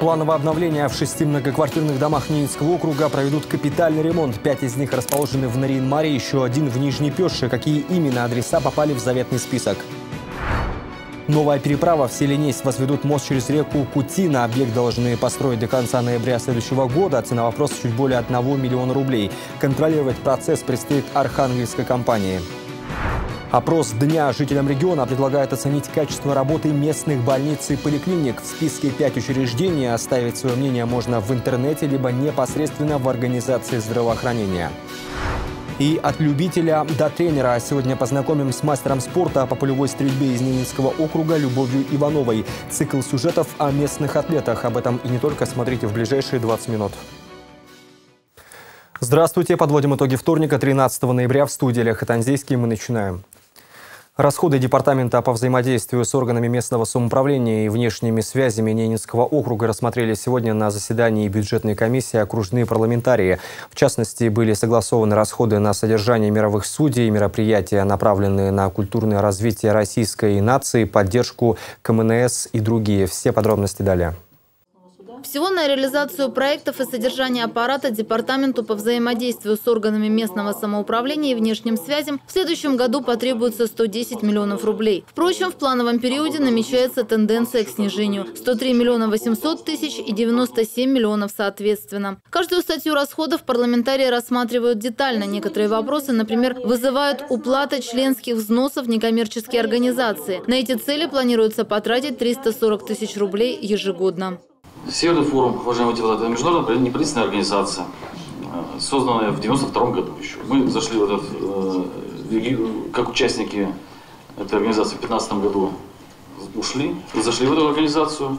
Плановое обновление в шести многоквартирных домах Ненецкого округа проведут капитальный ремонт. Пять из них расположены в Наринмаре, еще один в Нижней Пеше. Какие именно адреса попали в заветный список? Новая переправа в селе Несь возведут мост через реку Кутина. Объект должны построить до конца ноября следующего года. Цена вопроса чуть более 1 миллиона рублей. Контролировать процесс предстоит архангельской компании. Опрос дня жителям региона предлагает оценить качество работы местных больниц и поликлиник. В списке пять учреждений оставить свое мнение можно в интернете, либо непосредственно в организации здравоохранения. И от любителя до тренера сегодня познакомим с мастером спорта по полевой стрельбе из Ненецкого округа Любовью Ивановой. Цикл сюжетов о местных атлетах. Об этом и не только смотрите в ближайшие 20 минут. Здравствуйте. Подводим итоги вторника, 13 ноября в студии Хатанзейский. Мы начинаем. Расходы Департамента по взаимодействию с органами местного самоуправления и внешними связями Ненецкого округа рассмотрели сегодня на заседании бюджетной комиссии окружные парламентарии. В частности, были согласованы расходы на содержание мировых судей, мероприятия, направленные на культурное развитие российской нации, поддержку КМНС и другие. Все подробности далее. Всего на реализацию проектов и содержание аппарата Департаменту по взаимодействию с органами местного самоуправления и внешним связям в следующем году потребуется 110 миллионов рублей. Впрочем, в плановом периоде намечается тенденция к снижению – 103 миллиона 800 тысяч и 97 миллионов соответственно. Каждую статью расходов парламентарии рассматривают детально. Некоторые вопросы, например, вызывают уплата членских взносов некоммерческие организации. На эти цели планируется потратить 340 тысяч рублей ежегодно. Северный форум, уважаемые депутаты, это международная неправительственная организация, э, созданная в 92 году еще. Мы зашли в этот, э, как участники этой организации в 2015 году ушли, зашли в эту организацию.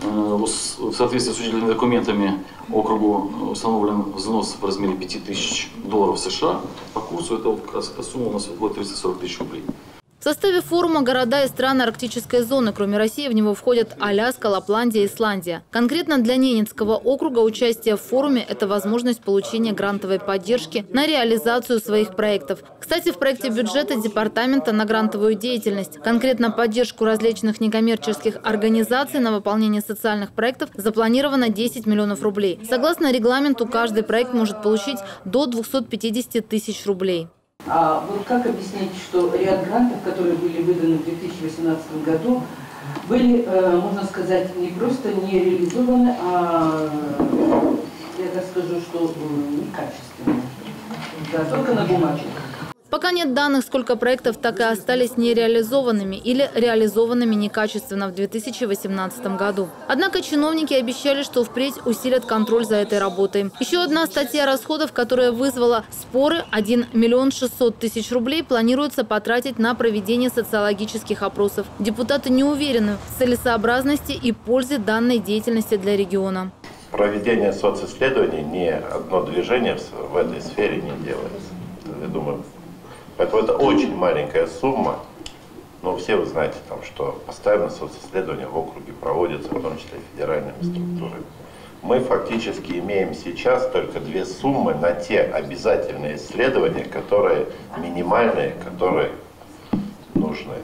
Э, в соответствии с учредительными документами округу установлен взнос в размере 5000 долларов США. По курсу эта сумма у нас выходит 340 тысяч рублей. В составе форума города и страны арктической зоны. Кроме России, в него входят Аляска, Лапландия, Исландия. Конкретно для Ненецкого округа участие в форуме – это возможность получения грантовой поддержки на реализацию своих проектов. Кстати, в проекте бюджета департамента на грантовую деятельность, конкретно поддержку различных некоммерческих организаций на выполнение социальных проектов запланировано 10 миллионов рублей. Согласно регламенту, каждый проект может получить до 250 тысяч рублей. А вот как объяснить, что ряд грантов, которые были выданы в 2018 году, были, э, можно сказать, не просто не реализованы, а, я так скажу, что некачественные. Да, только на бумаге. Пока нет данных, сколько проектов так и остались нереализованными или реализованными некачественно в 2018 году. Однако чиновники обещали, что впредь усилят контроль за этой работой. Еще одна статья расходов, которая вызвала споры, 1 миллион 600 тысяч рублей планируется потратить на проведение социологических опросов. Депутаты не уверены в целесообразности и пользе данной деятельности для региона. Проведение социсследований не одно движение в этой сфере не делается. Я думаю, Поэтому это очень маленькая сумма, но все вы знаете, там, что постоянно социсследования в округе проводятся, в том числе федеральными структурами. Мы фактически имеем сейчас только две суммы на те обязательные исследования, которые минимальные, которые нужны.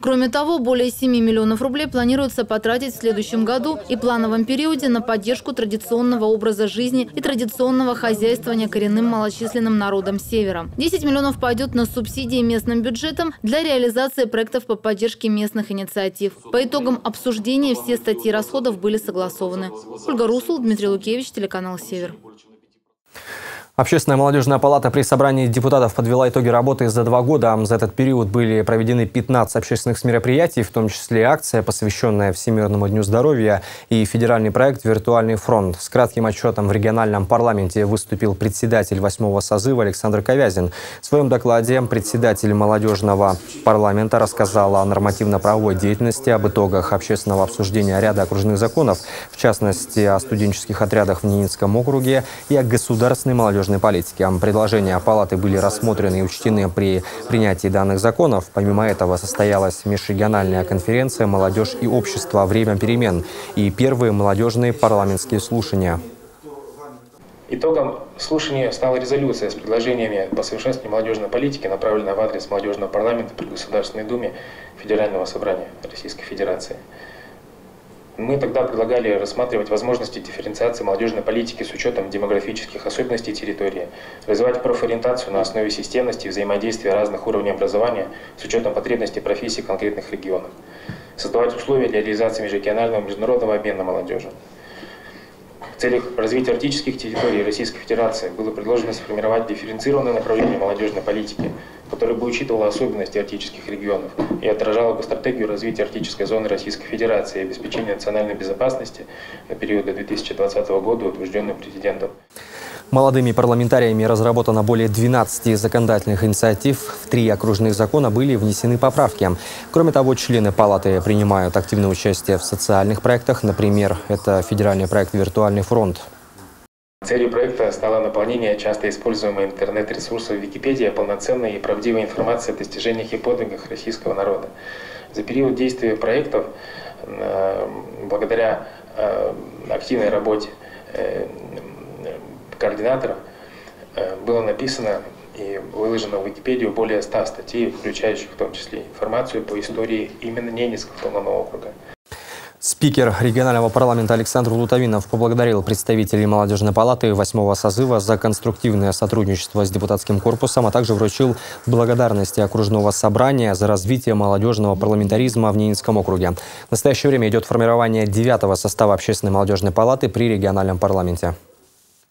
Кроме того, более 7 миллионов рублей планируется потратить в следующем году и плановом периоде на поддержку традиционного образа жизни и традиционного хозяйствования коренным малочисленным народом Севера. 10 миллионов пойдет на субсидии местным бюджетам для реализации проектов по поддержке местных инициатив. По итогам обсуждения все статьи расходов были согласованы. Ольга Русул, Дмитрий Лукевич, телеканал «Север». Общественная молодежная палата при собрании депутатов подвела итоги работы за два года. За этот период были проведены 15 общественных мероприятий, в том числе акция, посвященная Всемирному дню здоровья и федеральный проект «Виртуальный фронт». С кратким отчетом в региональном парламенте выступил председатель восьмого созыва Александр Ковязин. В своем докладе председатель молодежного парламента рассказал о нормативно-правовой деятельности, об итогах общественного обсуждения ряда окружных законов, в частности, о студенческих отрядах в Ненецком округе и о государственной молодежной молодежной политики. Предложения палаты были рассмотрены и учтены при принятии данных законов. Помимо этого состоялась межрегиональная конференция «Молодежь и общество. Время перемен» и первые молодежные парламентские слушания. Итогом слушания стала резолюция с предложениями по совершенствованию молодежной политики, направленная в адрес молодежного парламента при Государственной Думе Федерального собрания Российской Федерации. Мы тогда предлагали рассматривать возможности дифференциации молодежной политики с учетом демографических особенностей территории, развивать профориентацию на основе системности взаимодействия разных уровней образования с учетом потребностей профессий конкретных регионов, создавать условия для реализации межрегионального международного обмена молодежи. В целях развития арктических территорий Российской Федерации было предложено сформировать дифференцированное направление молодежной политики, которое бы учитывало особенности арктических регионов и отражало бы стратегию развития арктической зоны Российской Федерации и обеспечения национальной безопасности на период до 2020 года, утвержденным президентом. Молодыми парламентариями разработано более 12 законодательных инициатив. В три окружных закона были внесены поправки. Кроме того, члены палаты принимают активное участие в социальных проектах. Например, это федеральный проект «Виртуальный фронт». Целью проекта стало наполнение часто используемой интернет-ресурсов Википедия полноценной и правдивой информацией о достижениях и подвигах российского народа. За период действия проектов, э, благодаря э, активной работе э, координаторов было написано и выложено в Википедию более 100 статей, включающих в том числе информацию по истории именно Ненецкого автономного округа. Спикер регионального парламента Александр Лутовинов поблагодарил представителей молодежной палаты восьмого созыва за конструктивное сотрудничество с депутатским корпусом, а также вручил благодарности окружного собрания за развитие молодежного парламентаризма в Ненецком округе. В настоящее время идет формирование девятого состава общественной молодежной палаты при региональном парламенте.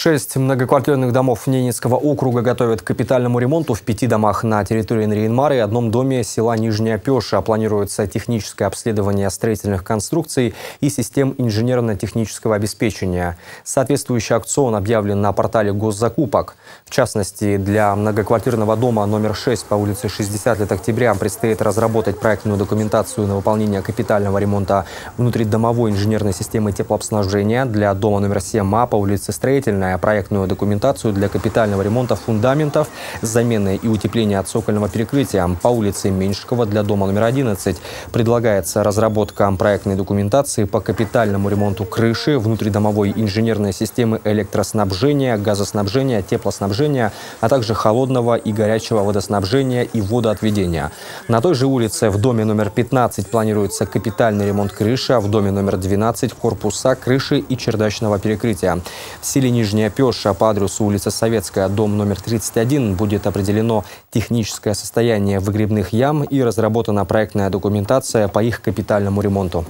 Шесть многоквартирных домов Ненецкого округа готовят к капитальному ремонту в пяти домах на территории Нарьинмара и одном доме села Нижняя Пеша. Планируется техническое обследование строительных конструкций и систем инженерно-технического обеспечения. Соответствующий аукцион объявлен на портале госзакупок. В частности, для многоквартирного дома номер 6 по улице 60 лет октября предстоит разработать проектную документацию на выполнение капитального ремонта внутридомовой инженерной системы теплоснабжения. Для дома номер 7А по улице Строительная проектную документацию для капитального ремонта фундаментов, замены и утепления цокольного перекрытия по улице Меньшикова для дома номер 11. Предлагается разработка проектной документации по капитальному ремонту крыши, внутридомовой инженерной системы электроснабжения, газоснабжения, теплоснабжения, а также холодного и горячего водоснабжения и водоотведения. На той же улице в доме номер 15 планируется капитальный ремонт крыши, а в доме номер 12 корпуса, крыши и чердачного перекрытия. В селе Нижний Нижняя Пеша по адресу улица Советская, дом номер 31, будет определено техническое состояние выгребных ям и разработана проектная документация по их капитальному ремонту.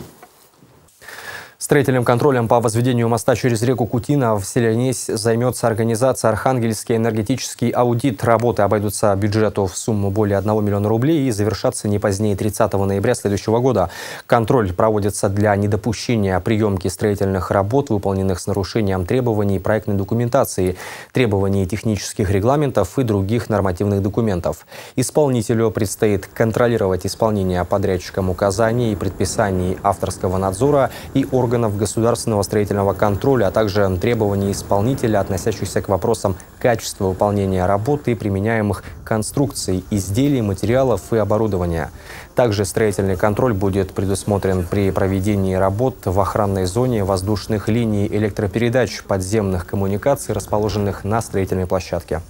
Строительным контролем по возведению моста через реку Кутина в селе Несь займется организация «Архангельский энергетический аудит». Работы обойдутся бюджету в сумму более 1 миллиона рублей и завершатся не позднее 30 ноября следующего года. Контроль проводится для недопущения приемки строительных работ, выполненных с нарушением требований проектной документации, требований технических регламентов и других нормативных документов. Исполнителю предстоит контролировать исполнение подрядчикам указаний и предписаний авторского надзора и органов органов государственного строительного контроля, а также требований исполнителя, относящихся к вопросам качества выполнения работы и применяемых конструкций, изделий, материалов и оборудования. Также строительный контроль будет предусмотрен при проведении работ в охранной зоне воздушных линий электропередач подземных коммуникаций, расположенных на строительной площадке.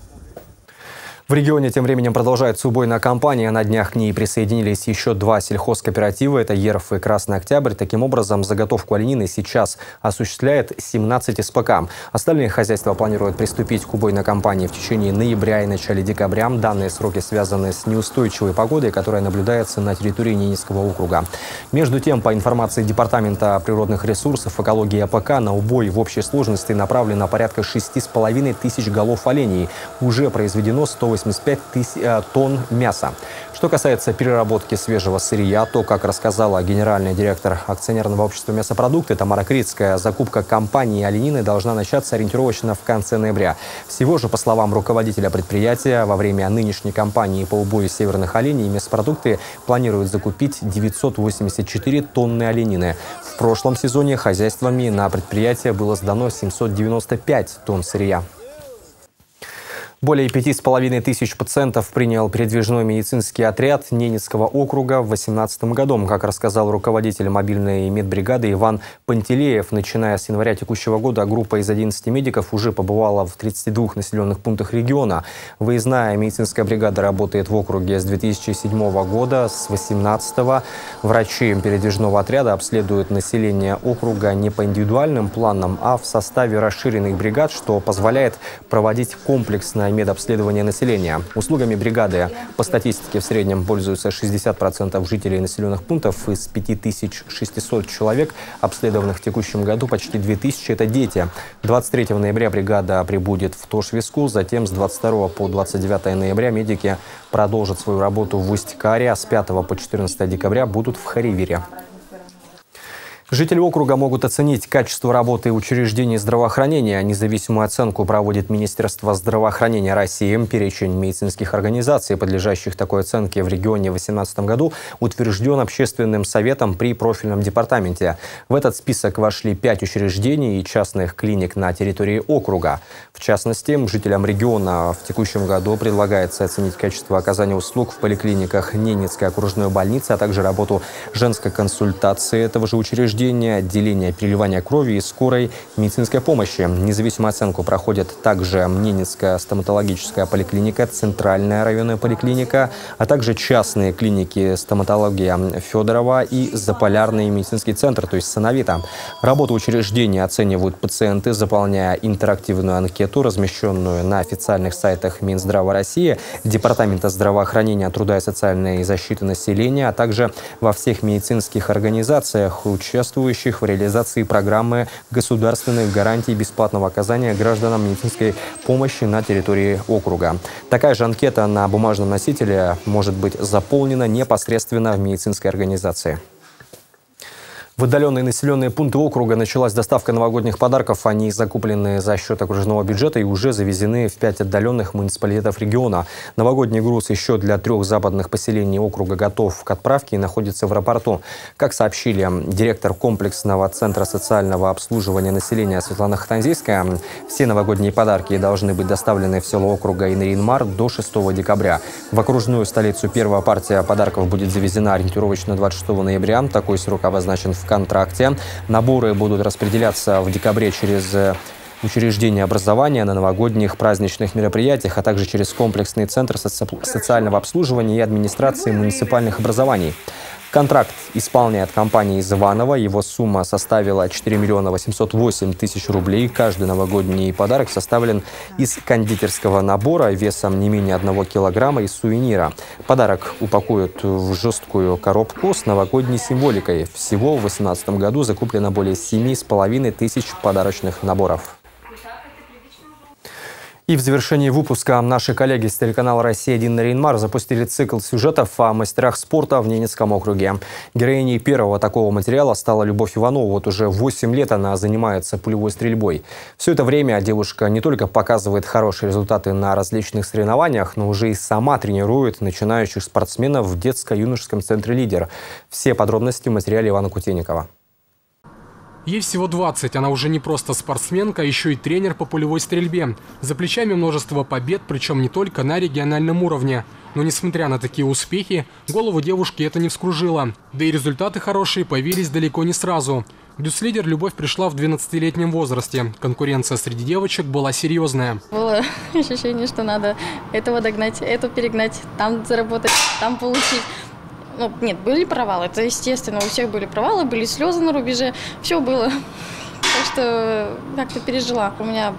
В регионе тем временем продолжается убойная кампания. На днях к ней присоединились еще два сельхозкооператива. Это Ерф и Красный Октябрь. Таким образом, заготовку оленины сейчас осуществляет 17 СПК. Остальные хозяйства планируют приступить к убойной кампании в течение ноября и начале декабря. Данные сроки связаны с неустойчивой погодой, которая наблюдается на территории Ненецкого округа. Между тем, по информации Департамента природных ресурсов, экологии АПК, на убой в общей сложности направлено порядка 6,5 тысяч голов оленей. Уже произведено 180 185 тысяч э, тонн мяса. Что касается переработки свежего сырья, то, как рассказала генеральный директор акционерного общества мясопродукты Тамара Крицкая, закупка компании оленины должна начаться ориентировочно в конце ноября. Всего же, по словам руководителя предприятия, во время нынешней кампании по убою северных оленей мясопродукты планируют закупить 984 тонны оленины. В прошлом сезоне хозяйствами на предприятие было сдано 795 тонн сырья. Более пяти с половиной тысяч пациентов принял передвижной медицинский отряд Ненецкого округа в 2018 году. Как рассказал руководитель мобильной медбригады Иван Пантелеев, начиная с января текущего года группа из 11 медиков уже побывала в 32 населенных пунктах региона. Выездная медицинская бригада работает в округе с 2007 года. С 2018 врачи передвижного отряда обследуют население округа не по индивидуальным планам, а в составе расширенных бригад, что позволяет проводить комплексное медобследования населения. Услугами бригады по статистике в среднем пользуются 60% жителей населенных пунктов. Из 5600 человек, обследованных в текущем году, почти 2000 – это дети. 23 ноября бригада прибудет в Тошвиску, затем с 22 по 29 ноября медики продолжат свою работу в Усть-Каре, а с 5 по 14 декабря будут в Харивере. Жители округа могут оценить качество работы учреждений здравоохранения. Независимую оценку проводит Министерство здравоохранения России. Перечень медицинских организаций, подлежащих такой оценке в регионе в 2018 году, утвержден общественным советом при профильном департаменте. В этот список вошли пять учреждений и частных клиник на территории округа. В частности, жителям региона в текущем году предлагается оценить качество оказания услуг в поликлиниках Ненецкой окружной больницы, а также работу женской консультации этого же учреждения учреждения, отделения переливания крови и скорой медицинской помощи. Независимую оценку проходят также Мненецкая стоматологическая поликлиника, Центральная районная поликлиника, а также частные клиники стоматология Федорова и Заполярный медицинский центр, то есть Сановита. Работу учреждения оценивают пациенты, заполняя интерактивную анкету, размещенную на официальных сайтах Минздрава России, Департамента здравоохранения, труда и социальной защиты населения, а также во всех медицинских организациях, участвующих участвующих в реализации программы государственных гарантий бесплатного оказания гражданам медицинской помощи на территории округа. Такая же анкета на бумажном носителе может быть заполнена непосредственно в медицинской организации. В отдаленные населенные пункты округа началась доставка новогодних подарков. Они закуплены за счет окружного бюджета и уже завезены в пять отдаленных муниципалитетов региона. Новогодний груз еще для трех западных поселений округа готов к отправке и находится в аэропорту. Как сообщили директор комплексного центра социального обслуживания населения Светлана Хатанзийская, все новогодние подарки должны быть доставлены в село округа Инринмар до 6 декабря. В окружную столицу первая партия подарков будет завезена ориентировочно 26 ноября. Такой срок обозначен в контракте. Наборы будут распределяться в декабре через э, учреждения образования на новогодних праздничных мероприятиях, а также через комплексный центр соци социального обслуживания и администрации муниципальных образований. Контракт исполняет компания из Иванова. Его сумма составила 4 миллиона 808 тысяч рублей. Каждый новогодний подарок составлен из кондитерского набора весом не менее 1 килограмма из сувенира. Подарок упакуют в жесткую коробку с новогодней символикой. Всего в 2018 году закуплено более 7,5 тысяч подарочных наборов. И в завершении выпуска наши коллеги с телеканала «Россия-1» на Рейнмар запустили цикл сюжетов о мастерах спорта в Ненецком округе. Героиней первого такого материала стала Любовь Иванова. Вот уже 8 лет она занимается пулевой стрельбой. Все это время девушка не только показывает хорошие результаты на различных соревнованиях, но уже и сама тренирует начинающих спортсменов в детско-юношеском центре «Лидер». Все подробности в материале Ивана Кутейникова. Ей всего 20, она уже не просто спортсменка, а еще и тренер по пулевой стрельбе. За плечами множество побед, причем не только на региональном уровне. Но несмотря на такие успехи, голову девушки это не вскружило. Да и результаты хорошие появились далеко не сразу. Дюслидер Любовь пришла в 12-летнем возрасте. Конкуренция среди девочек была серьезная. Было ощущение, что надо этого догнать, это перегнать, там заработать, там получить. Ну, нет, были провалы, это естественно, у всех были провалы, были слезы на рубеже, все было. Так что как-то пережила. У меня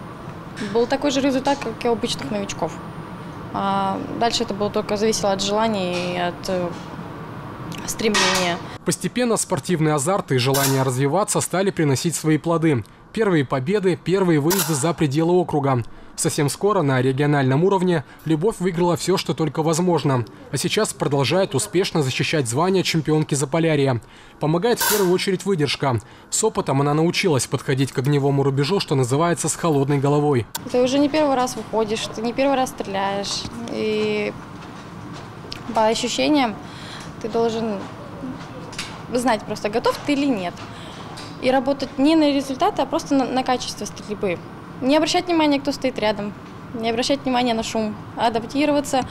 был такой же результат, как и у обычных новичков. А дальше это было только зависело от желаний и от э, стремления. Постепенно спортивный азарт и желание развиваться стали приносить свои плоды. Первые победы, первые выезды за пределы округа. Совсем скоро на региональном уровне Любовь выиграла все, что только возможно. А сейчас продолжает успешно защищать звание чемпионки Заполярья. Помогает в первую очередь выдержка. С опытом она научилась подходить к огневому рубежу, что называется, с холодной головой. Ты уже не первый раз выходишь, ты не первый раз стреляешь. И по ощущениям ты должен знать просто, готов ты или нет. И работать не на результаты, а просто на, на качество стрельбы. Не обращать внимания, кто стоит рядом. не обращать внимания на шум, адаптироваться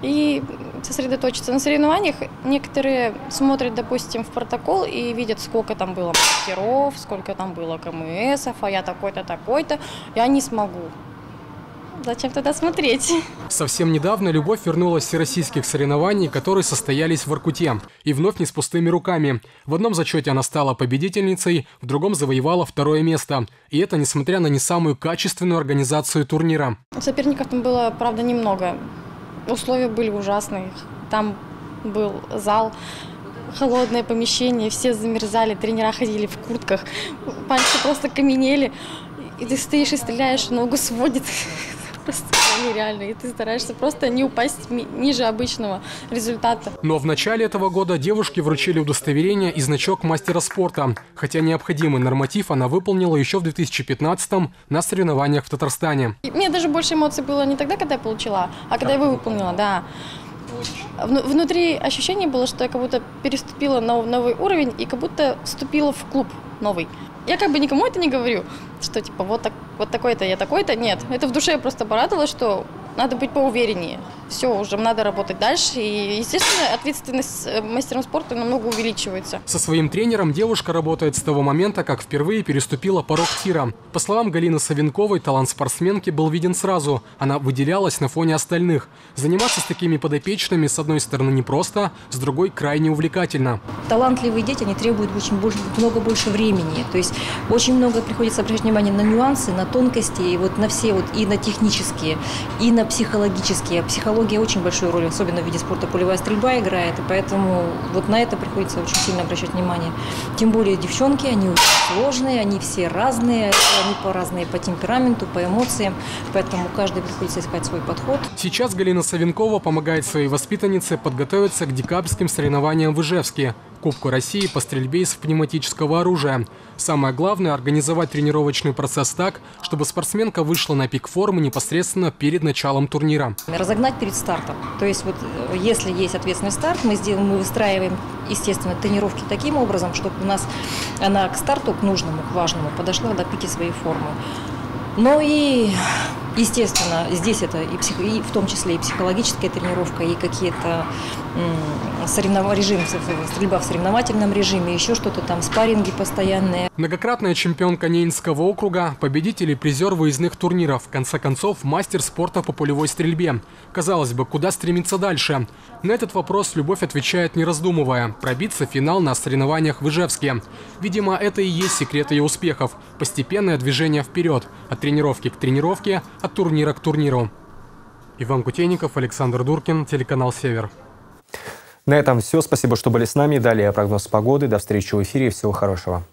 и сосредоточиться на соревнованиях. Некоторые смотрят, допустим, в протокол и видят, сколько там было мастеров, сколько там было КМСов, а я такой-то, такой-то, я не смогу. Зачем тогда смотреть? Совсем недавно Любовь вернулась с всероссийских соревнований, которые состоялись в Иркуте. И вновь не с пустыми руками. В одном зачете она стала победительницей, в другом завоевала второе место. И это несмотря на не самую качественную организацию турнира. Соперников там было, правда, немного. Условия были ужасные. Там был зал, холодное помещение, все замерзали, тренера ходили в куртках, пальцы просто каменели. И ты стоишь и стреляешь, ногу сводит просто нереально. И ты стараешься просто не упасть ниже обычного результата. Но в начале этого года девушке вручили удостоверение и значок мастера спорта. Хотя необходимый норматив она выполнила еще в 2015-м на соревнованиях в Татарстане. И мне даже больше эмоций было не тогда, когда я получила, а когда я его выполнила, да. Внутри ощущение было, что я как будто переступила на новый уровень и как будто вступила в клуб новый. Я как бы никому это не говорю, что типа вот, так, вот такой-то я такой-то. Нет, это в душе я просто порадовалась, что надо быть поувереннее. Все, уже надо работать дальше. И, естественно, ответственность э, мастером спорта намного увеличивается. Со своим тренером девушка работает с того момента, как впервые переступила порог тира. По словам Галины Савенковой, талант спортсменки был виден сразу. Она выделялась на фоне остальных. Заниматься с такими подопечными, с одной стороны, непросто, с другой, крайне увлекательно. Талантливые дети, они требуют очень больше, много больше времени. То есть очень много приходится обращать внимание на нюансы, на тонкости, и вот на все, вот и на технические, и на психологические. Психология очень большую роль, особенно в виде спорта пулевая стрельба играет, и поэтому вот на это приходится очень сильно обращать внимание. Тем более девчонки, они очень сложные, они все разные, они по разные по темпераменту, по эмоциям, поэтому каждый приходится искать свой подход. Сейчас Галина Савенкова помогает своей воспитаннице подготовиться к декабрьским соревнованиям в Ижевске. Кубку России по стрельбе из пневматического оружия. Самое главное – организовать тренировочный процесс так, чтобы спортсменка вышла на пик формы непосредственно перед началом турнира. Разогнать перед стартом. То есть вот э, если есть ответственный старт, мы, сделаем, мы выстраиваем, естественно, тренировки таким образом, чтобы у нас она к старту, к нужному, к важному, подошла до пики своей формы. Ну и, естественно, здесь это и, псих, и в том числе и психологическая тренировка, и какие-то соревнов... режим, стрельба в соревновательном режиме, еще что-то там, спарринги постоянные. Многократная чемпионка Ненецкого округа, победитель и призер выездных турниров, в конце концов, мастер спорта по пулевой стрельбе. Казалось бы, куда стремиться дальше? На этот вопрос Любовь отвечает не раздумывая. Пробиться финал на соревнованиях в Ижевске. Видимо, это и есть секрет ее успехов. Постепенное движение вперед. От тренировки к тренировке, от турнира к турниру. Иван Кутейников, Александр Дуркин, телеканал «Север». На этом все. Спасибо, что были с нами. Далее прогноз погоды. До встречи в эфире. Всего хорошего.